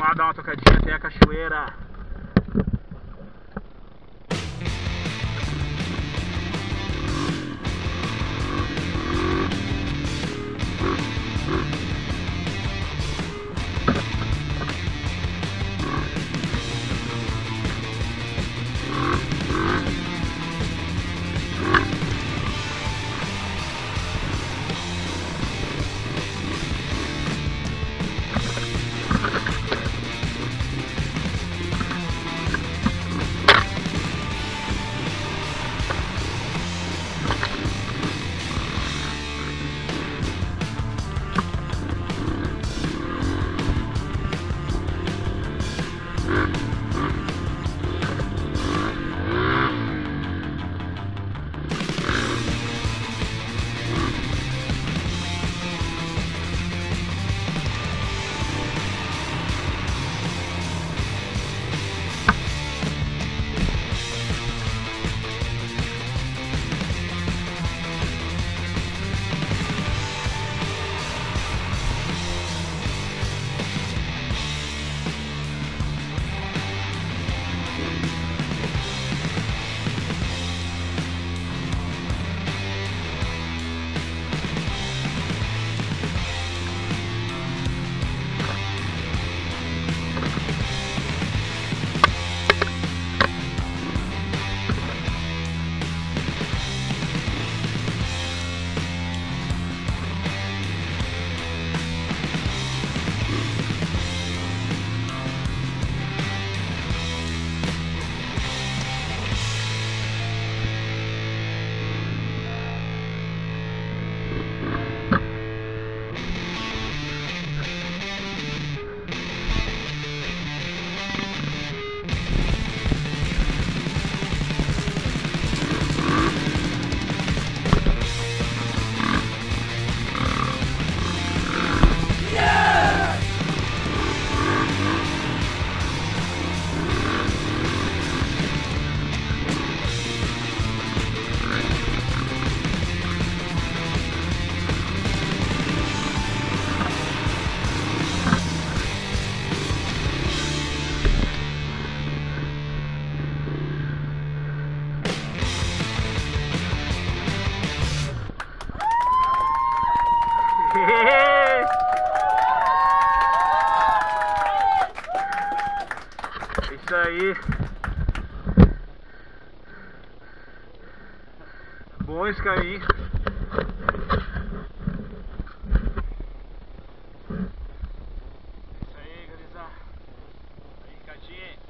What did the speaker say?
Vamos lá dar uma tocadinha até a cachoeira. Aí. Bom esse caminho. Isso aí, gurizada. Aí, Cadinho.